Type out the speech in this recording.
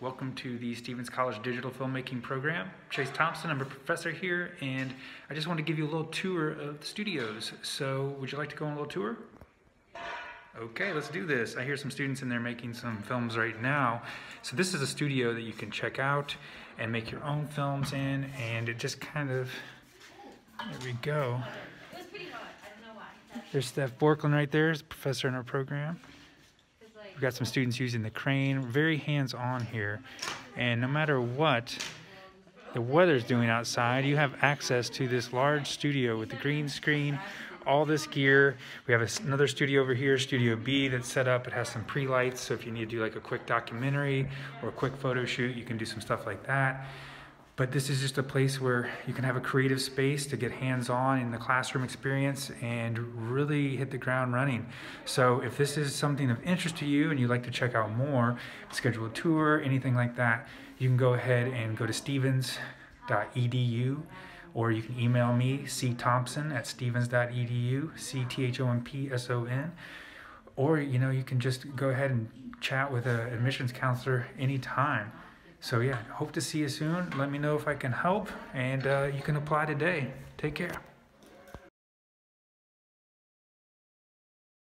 Welcome to the Stephens College Digital Filmmaking Program. Chase Thompson, I'm a professor here, and I just want to give you a little tour of the studios. So, would you like to go on a little tour? Okay, let's do this. I hear some students in there making some films right now. So this is a studio that you can check out and make your own films in, and it just kind of, there we go. There's Steph Borklin right there, is a professor in our program. We've got some students using the crane, very hands-on here. And no matter what the weather's doing outside, you have access to this large studio with the green screen, all this gear. We have another studio over here, Studio B, that's set up. It has some pre-lights, so if you need to do like a quick documentary or a quick photo shoot, you can do some stuff like that. But this is just a place where you can have a creative space to get hands-on in the classroom experience and really hit the ground running. So if this is something of interest to you and you'd like to check out more, schedule a tour, anything like that, you can go ahead and go to stephens.edu or you can email me, cthompson at stephens.edu, C-T-H-O-M-P-S-O-N, or you know, you can just go ahead and chat with an admissions counselor anytime. So yeah, hope to see you soon. Let me know if I can help, and uh, you can apply today. Take care.